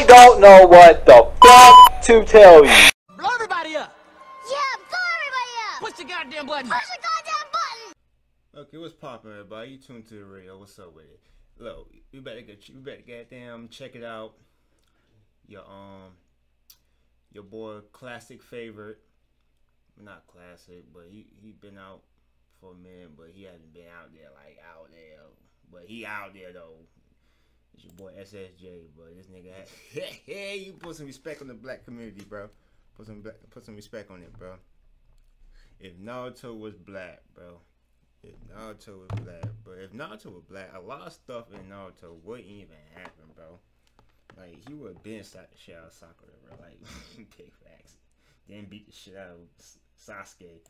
I don't know what the fuck to tell you. Blow everybody up. Yeah, blow everybody up. Push the goddamn button. Push the goddamn button. Okay, what's poppin', everybody? You tuned to the radio. What's up with it? Look, we better get we better goddamn check it out. Your um, your boy classic favorite, not classic, but he he been out for a minute, but he hasn't been out there like out there. But he out there though. It's your boy SSJ, but this nigga, had, hey, you put some respect on the black community, bro. Put some black, put some respect on it, bro. If Naruto was black, bro, if Naruto was black, but if Naruto was black, a lot of stuff in Naruto wouldn't even happen, bro. Like he would have been shot shit out of Sakura, bro. Like big facts. Then beat the shit out of Sasuke.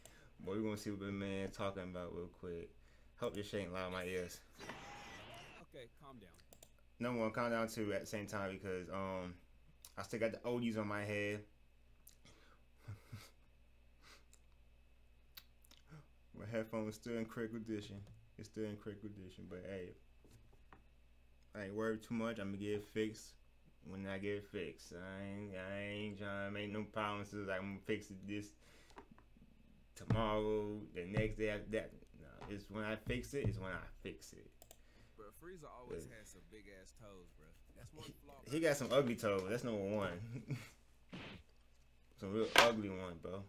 But we're gonna see what the man talking about real quick. Hope this shit ain't loud in my ears. Okay, calm down. Number one, calm down too at the same time because um I still got the oldies on my head. My headphones still in critical condition. It's still in critical condition, but hey, I ain't worried too much. I'm gonna get it fixed when I get it fixed. I ain't, I ain't trying to make no promises. I'm gonna fix it this tomorrow, the next day after that. No, it's when I fix it. It's when I fix it. Frieza always had some big ass toes, bro. That's one flaw. He got some ugly toes. That's number one. some real ugly one, bro.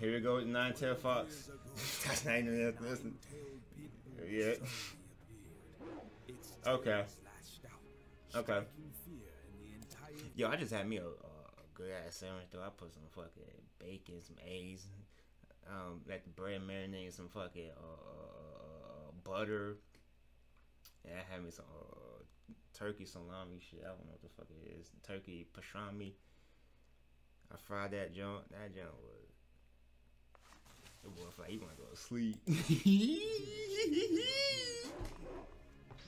Here we go with Nine Tail Fox. That's not even listen. Yeah. Okay. Okay. Yo, I just had me a, a good ass sandwich though. I put some fucking bacon, some eggs, um, let the bread marinate some fucking uh, uh, butter. And I had me some uh, turkey salami shit. I don't know what the fuck it is. Turkey pastrami. I fried that junk. That junk was. The boy like he want to go to sleep.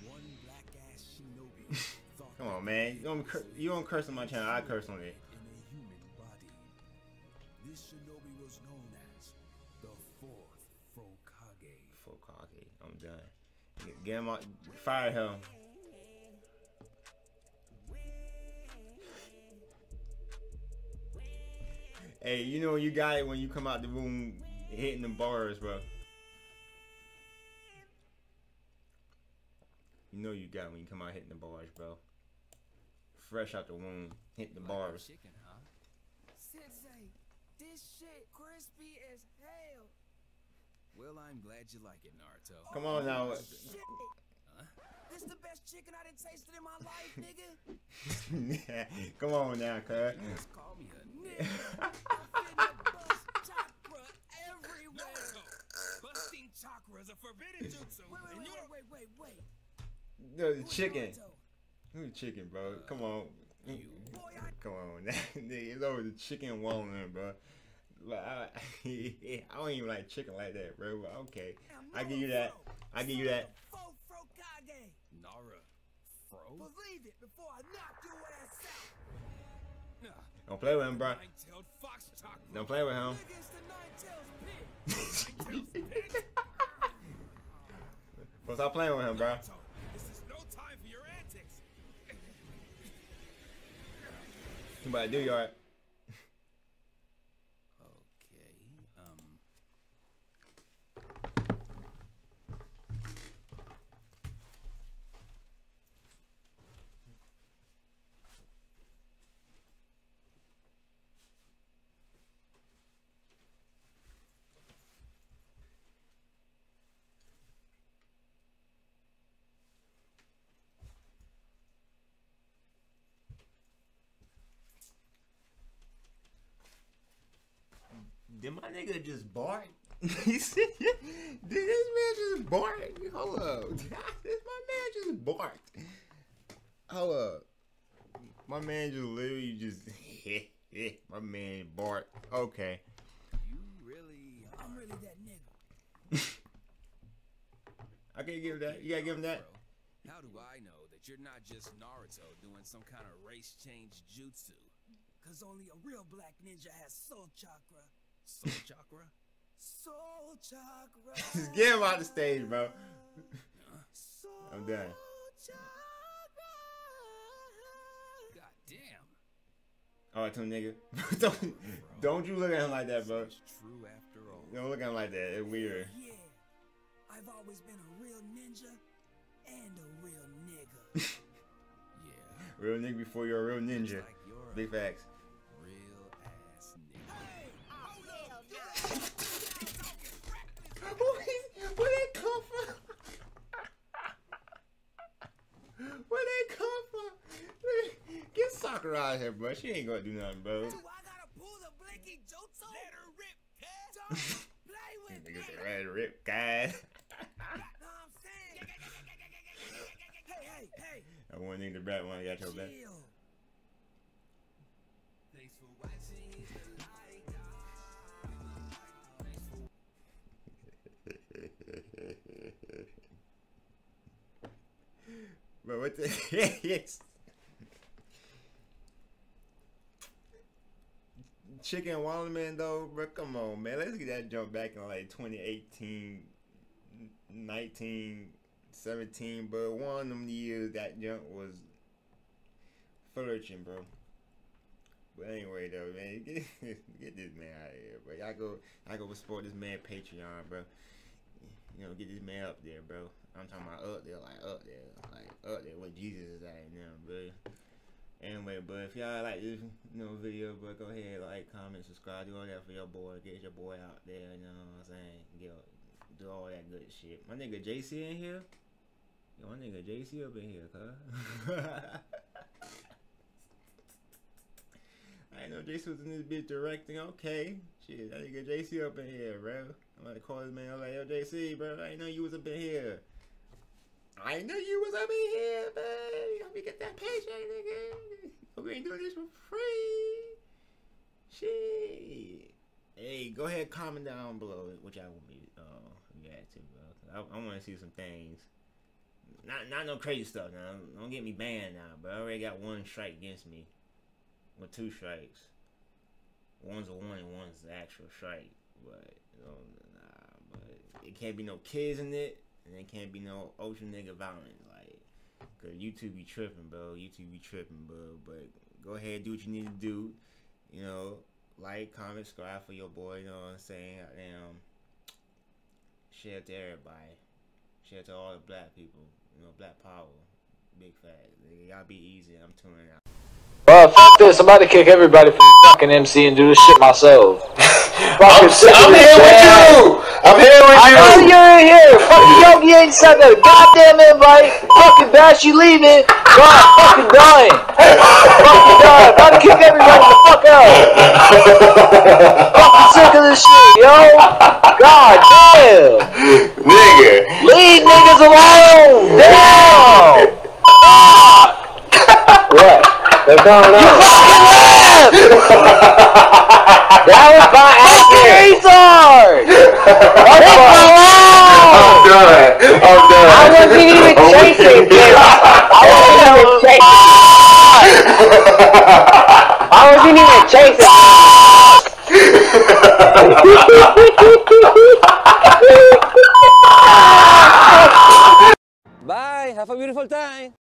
One black ass shinobi Come on, man. You don't, you don't curse on my channel. I curse on it. Fokage. Cocky. I'm done. Get- Get him out. Fire him. Hey, you know you got it when you come out the room hitting the bars, bro. You know you got it when you come out hitting the bars, bro. Fresh out the womb, hitting the bars. Chicken, huh? Sensei, this shit crispy as hell. Well, I'm glad you like it, Naruto. Come on now. Shit. This the best chicken I done tasted in my life, nigga. come on now, cuz. Just call me a Nigga, I'm finna bust chakra everywhere. Busting chakra is a forbidden jutsu. Wait, wait, wait, wait, wait, wait, wait. No, the chicken. Who the chicken, bro? Uh, come on. You. Come on, nigga. It's over the chicken walnut, bro. Like, I, I don't even like chicken like that, bro. But okay, am I give you that. Fro. I give you that. Nara. Fro? Believe it before I knock your ass out. Don't play with him, bro. Nine-tailed fox chakra. Don't play with him. Nigga, it's the Nine Tails Pit. Nine-tailed pit. But stop playing with him, bro. So, this is no time for your antics. You better do your. Okay, um. Did my nigga just bark? Did this man just bark? Hold up. Did my man just barked? Hold up. My man just literally just. my man barked. Okay. You really I'm really that nigga. I can't give him that. You gotta give him that. Bro, How do I know that you're not just Naruto doing some kind of race change jutsu? Cause only a real black ninja has soul chakra. Soul chakra? Soul chakra. Just get him out the stage, bro. I'm done. God damn. Oh, all right, tune nigga. don't, don't you look at him like that, bro. It's true after all. Don't look at him like that. It's weird. Yeah. I've always been a real ninja and a real nigga. Yeah. Real nigga before you're a real ninja. Like you're Big facts. Get Sakura out of here, bro. She ain't gonna do nothing, bro. Do I gotta pull the blinky jutsu? Let her rip, cat. Don't play with me. Niggas say ready rip, guys. Know what I'm saying? hey, hey, hey. I want nigga to rap when I got your back. Thanks for watching. But what the yes. Chicken Wallerman though, bro, come on, man. Let's get that jump back in like 2018, 19, 17, but one of them years that jump was flourishing, bro. But anyway, though, man, get, get this man out of here, bro. Y'all go, y'all go support this man Patreon, bro. You know, get this man up there, bro. I'm talking about up there, like up there, like up there where Jesus is at now, bro. Anyway, but if y'all like this, you video, but go ahead, like, comment, subscribe, do all that for your boy, get your boy out there, you know what I'm saying? Get, do all that good shit. My nigga JC in here? Yo, my nigga JC up in here, cuz. I know JC was in this bitch directing. Okay. Shit, that nigga JC up in here, bro. I'm about to call this man. I was like, yo, JC, bro, I know you was up in here. I know you was in here, man. Let me get that paycheck, nigga. We ain't doing this for free. Shit. Hey, go ahead, comment down below which I want me uh react to, bro. I, I want to see some things. Not not no crazy stuff now. Don't get me banned now, but I already got one strike against me. With two strikes. One's a one and one's the actual strike. But know, nah, but it can't be no kids in it, and it can't be no ultra nigga violence. Like, cause YouTube be tripping, bro. YouTube be tripping, bro. But go ahead, do what you need to do. You know, like, comment, subscribe for your boy. You know what I'm saying? Damn. Share it to everybody. Share it to all the black people. You know, black power. Big fat. Y'all be easy. I'm tuning out. Bro, f this. I'm about to kick everybody from fucking MC and do this shit myself. I'm, I'm here with you. I'm here with I know you. you're in here. Fucking Yogi ain't sent a goddamn invite. Fucking Bash, you leaving. God, fucking dying. fucking dying. About to kick everybody the fuck out. fucking sick of this shit, yo. God damn. Nigga. Leave niggas alone. Damn. what? What's going on? Fucking left. that was my fucking retard. Leave me alone. I'm done. I'm done. I wasn't even chasing I wasn't even chasing. I wasn't even chasing. Bye. Have a beautiful time.